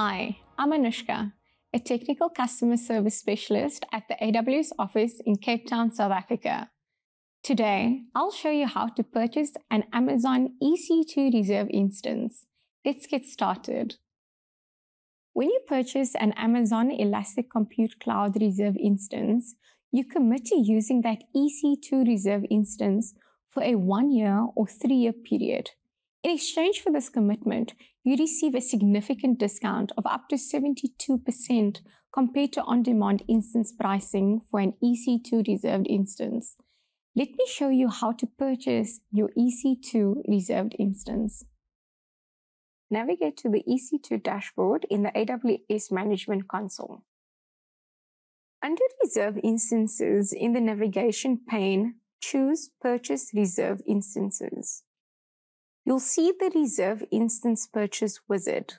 Hi, I'm Anushka, a technical customer service specialist at the AWS office in Cape Town, South Africa. Today, I'll show you how to purchase an Amazon EC2 Reserve instance. Let's get started. When you purchase an Amazon Elastic Compute Cloud Reserve instance, you commit to using that EC2 Reserve instance for a one year or three year period. In exchange for this commitment, you receive a significant discount of up to 72% compared to on demand instance pricing for an EC2 reserved instance. Let me show you how to purchase your EC2 reserved instance. Navigate to the EC2 dashboard in the AWS Management Console. Under Reserve Instances in the navigation pane, choose Purchase Reserve Instances. You'll see the Reserve Instance Purchase wizard.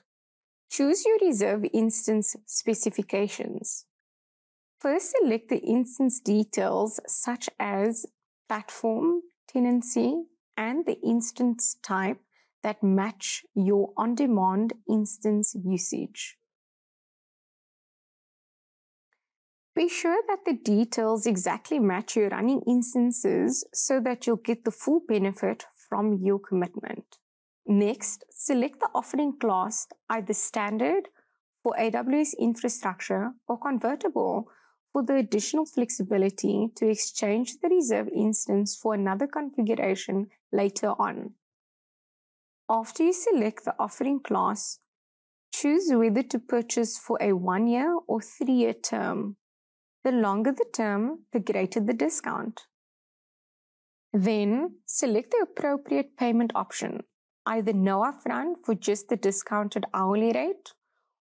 Choose your Reserve Instance specifications. First, select the instance details such as platform, tenancy, and the instance type that match your on-demand instance usage. Be sure that the details exactly match your running instances so that you'll get the full benefit from your commitment. Next, select the offering class, either standard for AWS infrastructure or convertible for the additional flexibility to exchange the reserve instance for another configuration later on. After you select the offering class, choose whether to purchase for a one year or three year term. The longer the term, the greater the discount. Then select the appropriate payment option, either no upfront for just the discounted hourly rate,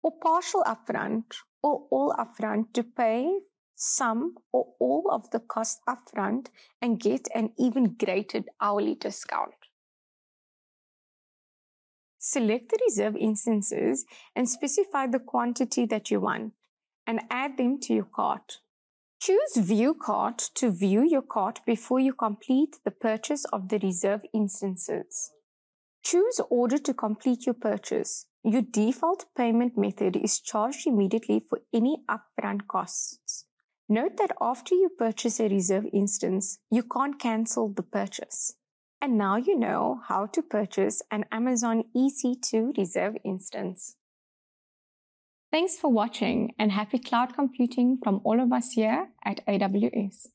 or partial upfront, or all upfront to pay some or all of the cost upfront and get an even greater hourly discount. Select the reserve instances and specify the quantity that you want and add them to your cart. Choose View Cart to view your cart before you complete the purchase of the reserve instances. Choose Order to complete your purchase. Your default payment method is charged immediately for any upfront costs. Note that after you purchase a reserve instance, you can't cancel the purchase. And now you know how to purchase an Amazon EC2 reserve instance. Thanks for watching and happy cloud computing from all of us here at AWS.